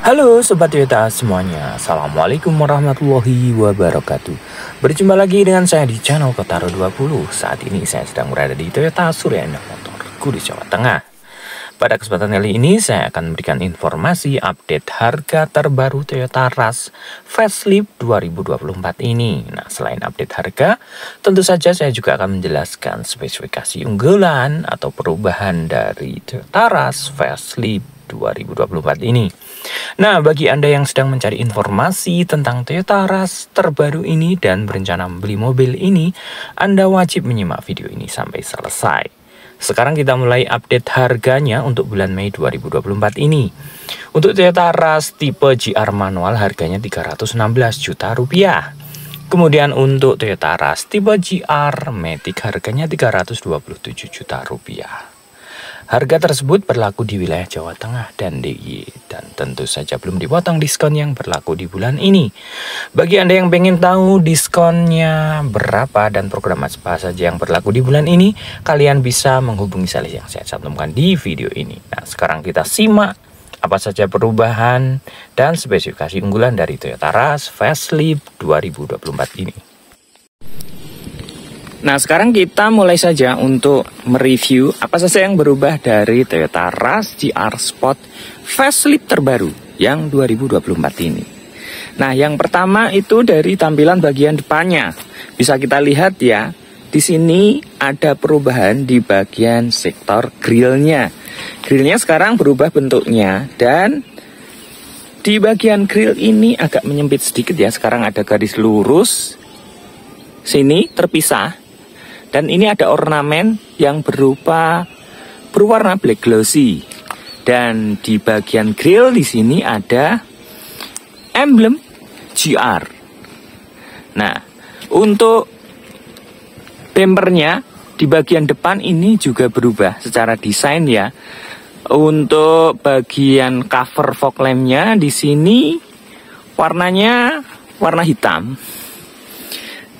Halo Sobat Toyota semuanya. Assalamualaikum warahmatullahi wabarakatuh. Berjumpa lagi dengan saya di channel Kotaro 20 Saat ini saya sedang berada di Toyota Suryana Motor Kudus Jawa Tengah. Pada kesempatan kali ini saya akan memberikan informasi update harga terbaru Toyota Rush Facelift 2024 ini. Nah selain update harga tentu saja saya juga akan menjelaskan spesifikasi unggulan atau perubahan dari Toyota Rush Facelift 2024 ini. Nah, bagi Anda yang sedang mencari informasi tentang Toyota Rush terbaru ini dan berencana membeli mobil ini, Anda wajib menyimak video ini sampai selesai. Sekarang kita mulai update harganya untuk bulan Mei 2024 ini. Untuk Toyota Rush tipe GR manual harganya 316 juta rupiah. Kemudian untuk Toyota Rush tipe GR Matic harganya 327 juta rupiah. Harga tersebut berlaku di wilayah Jawa Tengah dan DIY dan tentu saja belum dipotong diskon yang berlaku di bulan ini. Bagi Anda yang ingin tahu diskonnya berapa dan program apa saja yang berlaku di bulan ini, kalian bisa menghubungi saya yang saya cantumkan di video ini. Nah, sekarang kita simak apa saja perubahan dan spesifikasi unggulan dari Toyota Rush Facelift 2024 ini. Nah sekarang kita mulai saja untuk mereview apa saja yang berubah dari Toyota Rush GR Sport Facelift terbaru yang 2024 ini. Nah yang pertama itu dari tampilan bagian depannya. Bisa kita lihat ya, di sini ada perubahan di bagian sektor grillnya. Grillnya sekarang berubah bentuknya dan di bagian grill ini agak menyempit sedikit ya. Sekarang ada garis lurus sini terpisah dan ini ada ornamen yang berupa berwarna black glossy. Dan di bagian grill di sini ada emblem GR. Nah, untuk bempernya di bagian depan ini juga berubah secara desain ya. Untuk bagian cover fog lampnya di sini warnanya warna hitam.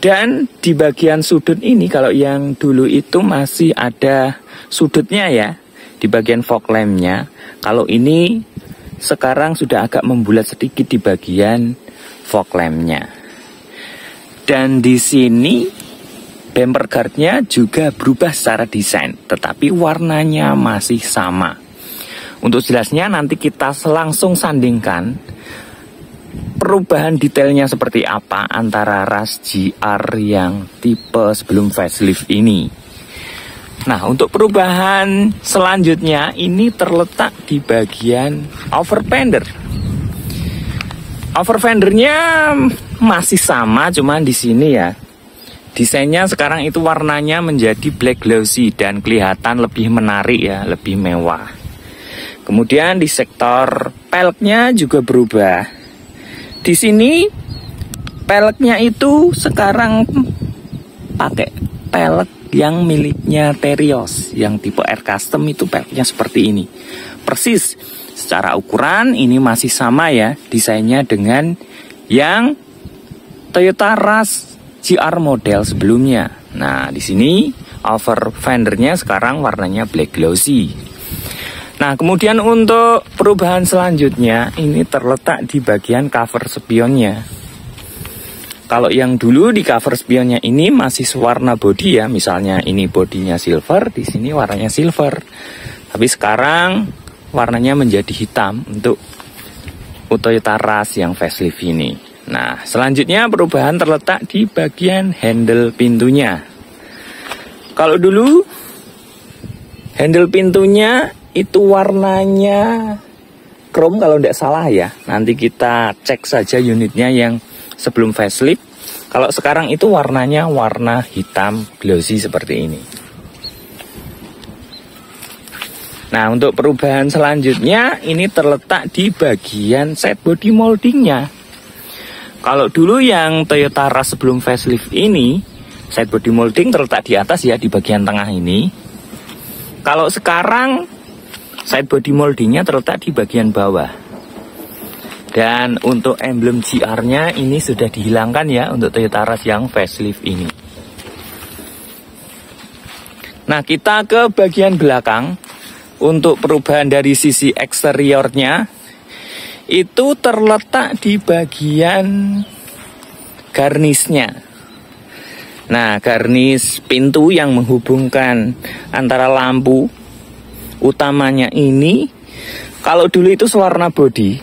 Dan di bagian sudut ini kalau yang dulu itu masih ada sudutnya ya di bagian fog lampnya. Kalau ini sekarang sudah agak membulat sedikit di bagian fog lampnya. Dan di sini bumper guardnya juga berubah secara desain, tetapi warnanya masih sama. Untuk jelasnya nanti kita langsung sandingkan perubahan detailnya seperti apa antara ras GR yang tipe sebelum facelift ini. Nah, untuk perubahan selanjutnya ini terletak di bagian over fender. Over fendernya masih sama, cuman di sini ya. Desainnya sekarang itu warnanya menjadi black glossy dan kelihatan lebih menarik ya, lebih mewah. Kemudian di sektor peleknya juga berubah di sini peleknya itu sekarang pakai pelek yang miliknya Terios yang tipe Air Custom itu peleknya seperti ini. Persis secara ukuran ini masih sama ya desainnya dengan yang Toyota Rush GR model sebelumnya. Nah, di sini over fendernya sekarang warnanya black glossy. Nah, kemudian untuk perubahan selanjutnya ini terletak di bagian cover spionnya. Kalau yang dulu di cover spionnya ini masih warna body ya, misalnya ini bodinya silver, di sini warnanya silver. Tapi sekarang warnanya menjadi hitam untuk Toyota Rush yang facelift ini. Nah, selanjutnya perubahan terletak di bagian handle pintunya. Kalau dulu handle pintunya itu warnanya chrome kalau tidak salah ya. Nanti kita cek saja unitnya yang sebelum facelift. Kalau sekarang itu warnanya warna hitam glossy seperti ini. Nah untuk perubahan selanjutnya ini terletak di bagian set body moldingnya. Kalau dulu yang Toyota Rush sebelum facelift ini set body molding terletak di atas ya di bagian tengah ini. Kalau sekarang Side body moldingnya terletak di bagian bawah. Dan untuk emblem GR-nya ini sudah dihilangkan ya untuk Toyota Rush yang facelift ini. Nah kita ke bagian belakang untuk perubahan dari sisi eksteriornya itu terletak di bagian garnisnya. Nah, garnis pintu yang menghubungkan antara lampu utamanya ini, kalau dulu itu sewarna body,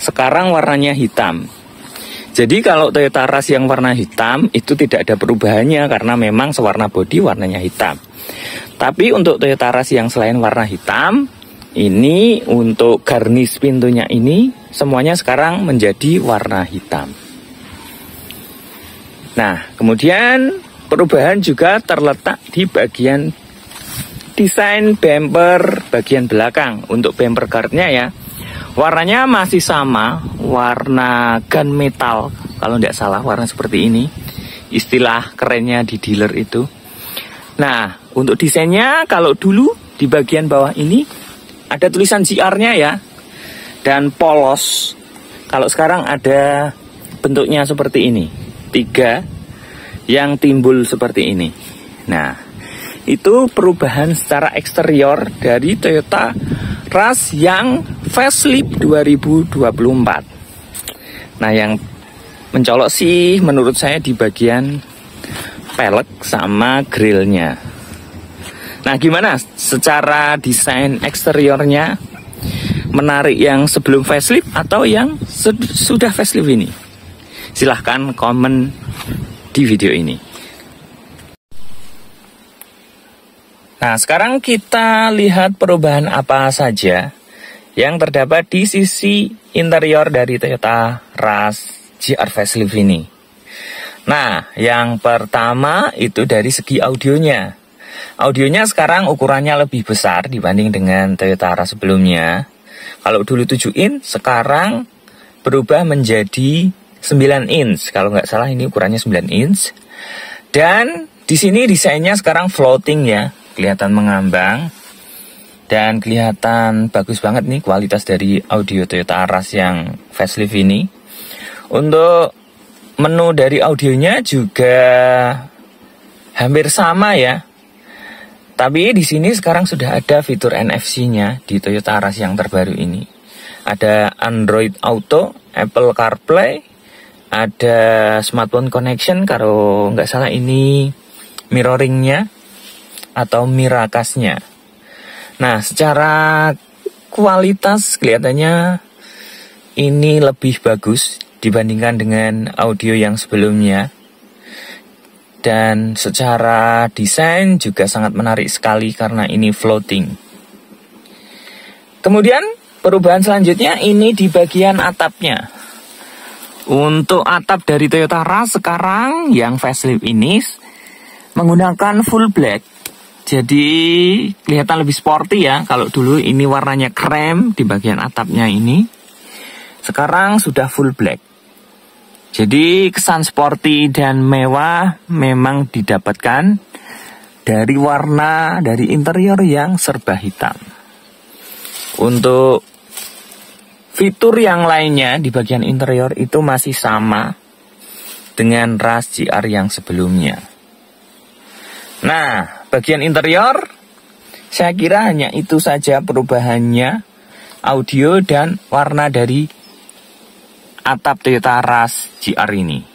sekarang warnanya hitam. Jadi kalau Toyota Rush yang warna hitam itu tidak ada perubahannya karena memang sewarna body warnanya hitam. Tapi untuk Toyota Rush yang selain warna hitam, ini untuk garnis pintunya ini semuanya sekarang menjadi warna hitam. Nah, kemudian perubahan juga terletak di bagian desain bumper bagian belakang. Untuk bumper guardnya ya, warnanya masih sama, warna gunmetal kalau tidak salah warna seperti ini. Istilah kerennya di dealer itu. Nah, untuk desainnya kalau dulu di bagian bawah ini ada tulisan GR-nya ya. Dan polos. Kalau sekarang ada bentuknya seperti ini tiga yang timbul seperti ini. Nah, itu perubahan secara eksterior dari Toyota Rush yang facelift 2024. Nah, yang mencolok sih menurut saya di bagian pelek sama grillnya. Nah, gimana secara desain eksteriornya menarik yang sebelum facelift atau yang sudah facelift ini? Silahkan komen di video ini. Nah, sekarang kita lihat perubahan apa saja yang terdapat di sisi interior dari Toyota Rush GR Facelift ini. Nah, yang pertama itu dari segi audionya. Audionya sekarang ukurannya lebih besar dibanding dengan Toyota Rush sebelumnya. Kalau dulu 7 in, sekarang berubah menjadi 9 inch kalau nggak salah ini ukurannya 9 inch dan di sini desainnya sekarang floating ya kelihatan mengambang dan kelihatan bagus banget nih kualitas dari audio Toyota Aras yang facelift ini. Untuk menu dari audionya juga hampir sama ya. Tapi di sini sekarang sudah ada fitur NFC-nya di Toyota Aras yang terbaru ini. Ada Android Auto, Apple CarPlay, ada smartphone connection kalau nggak salah ini mirroringnya atau mirakasnya. Nah, secara kualitas kelihatannya ini lebih bagus dibandingkan dengan audio yang sebelumnya. Dan secara desain juga sangat menarik sekali karena ini floating. Kemudian perubahan selanjutnya ini di bagian atapnya. Untuk atap dari Toyota Rush sekarang yang facelift ini menggunakan full black. Jadi kelihatan lebih sporty ya. Kalau dulu ini warnanya krem di bagian atapnya ini. Sekarang sudah full black. Jadi kesan sporty dan mewah memang didapatkan dari warna dari interior yang serba hitam. Untuk Fitur yang lainnya di bagian interior itu masih sama dengan ras GR yang sebelumnya. Nah, bagian interior saya kira hanya itu saja perubahannya audio dan warna dari atap Toyota Rush GR ini.